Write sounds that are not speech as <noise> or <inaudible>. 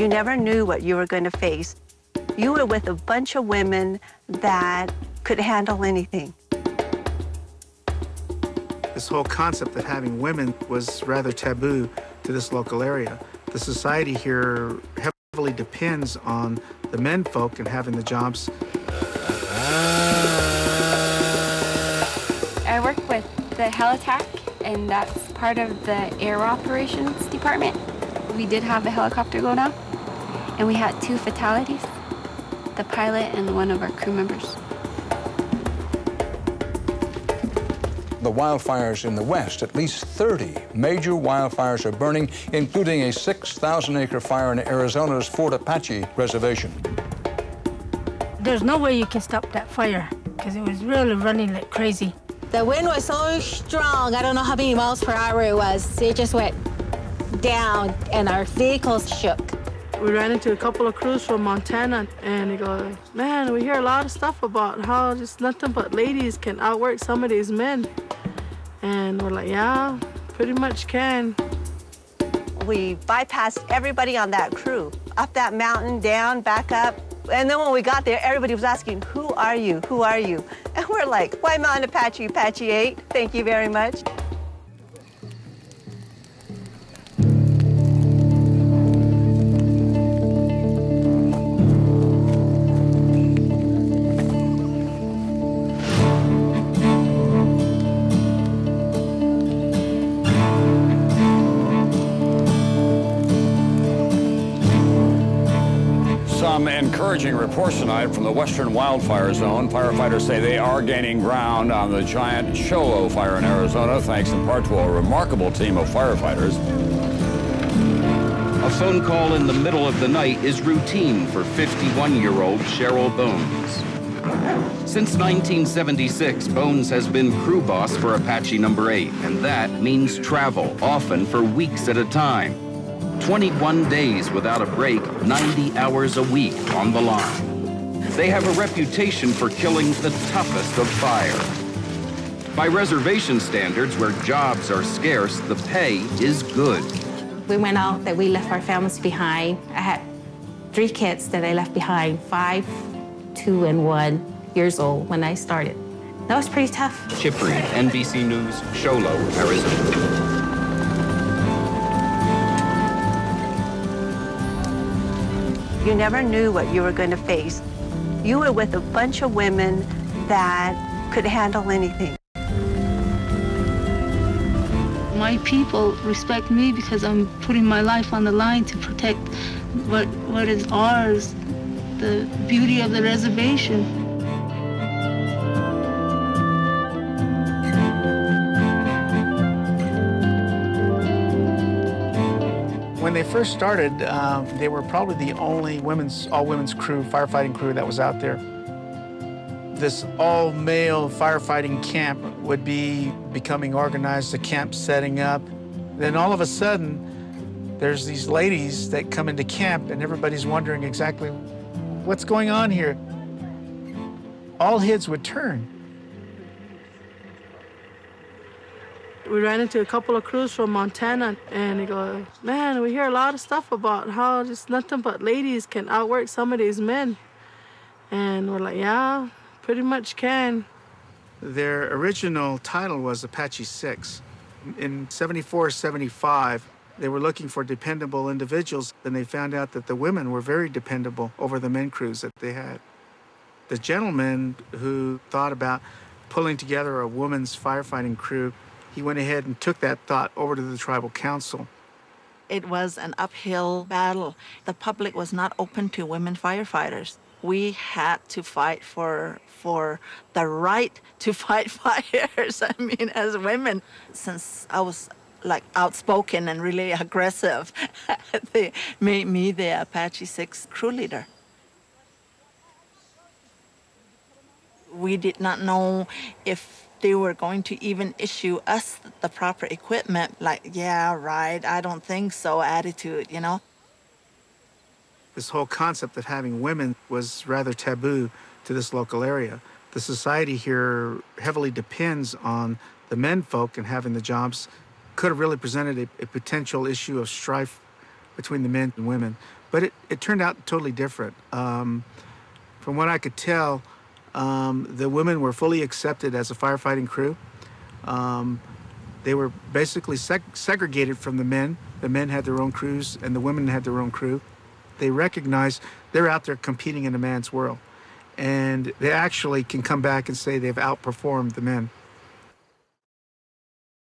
You never knew what you were going to face. You were with a bunch of women that could handle anything. This whole concept of having women was rather taboo to this local area. The society here heavily depends on the men folk and having the jobs. I work with the Helitack, and that's part of the air operations department. We did have a helicopter go down, and we had two fatalities, the pilot and one of our crew members. The wildfires in the west, at least 30 major wildfires are burning, including a 6,000 acre fire in Arizona's Fort Apache reservation. There's no way you can stop that fire because it was really running like crazy. The wind was so strong, I don't know how many miles per hour it was. It just went down and our vehicles shook. We ran into a couple of crews from Montana and they go, man, we hear a lot of stuff about how just nothing but ladies can outwork some of these men. And we're like, yeah, pretty much can. We bypassed everybody on that crew, up that mountain, down, back up. And then when we got there, everybody was asking, who are you? Who are you? And we're like, White Mountain Apache, Apache 8. Thank you very much. Encouraging reports tonight from the western wildfire zone. Firefighters say they are gaining ground on the giant Show Low fire in Arizona, thanks in part to a remarkable team of firefighters. A phone call in the middle of the night is routine for 51-year-old Cheryl Bones. Since 1976, Bones has been crew boss for Apache Number 8, and that means travel, often for weeks at a time. 21 days without a break, 90 hours a week on the line. They have a reputation for killing the toughest of fire. By reservation standards, where jobs are scarce, the pay is good. We went out that we left our families behind. I had three kids that I left behind, five, two, and one years old when I started. That was pretty tough. Chip Reed, NBC News, Show Low, Arizona. You never knew what you were going to face. You were with a bunch of women that could handle anything. My people respect me because I'm putting my life on the line to protect what, what is ours, the beauty of the reservation. When they first started, um, they were probably the only women's, all women's crew, firefighting crew that was out there. This all male firefighting camp would be becoming organized, the camp setting up. Then all of a sudden, there's these ladies that come into camp and everybody's wondering exactly what's going on here. All heads would turn. We ran into a couple of crews from Montana and they go, man, we hear a lot of stuff about how just nothing but ladies can outwork some of these men. And we're like, yeah, pretty much can. Their original title was Apache 6. In 74, 75, they were looking for dependable individuals, and they found out that the women were very dependable over the men crews that they had. The gentleman who thought about pulling together a woman's firefighting crew, he went ahead and took that thought over to the tribal council. It was an uphill battle. The public was not open to women firefighters. We had to fight for for the right to <laughs> fight <laughs> fires. I mean, as women, since I was like outspoken and really aggressive, <laughs> they made me the Apache 6 crew leader. We did not know if they were going to even issue us the proper equipment, like, yeah, right, I don't think so attitude, you know? This whole concept of having women was rather taboo to this local area. The society here heavily depends on the men folk and having the jobs. Could have really presented a, a potential issue of strife between the men and women. But it, it turned out totally different. Um, from what I could tell, um, the women were fully accepted as a firefighting crew. Um, they were basically seg- segregated from the men. The men had their own crews, and the women had their own crew. They recognize they're out there competing in a man's world, and they actually can come back and say they've outperformed the men.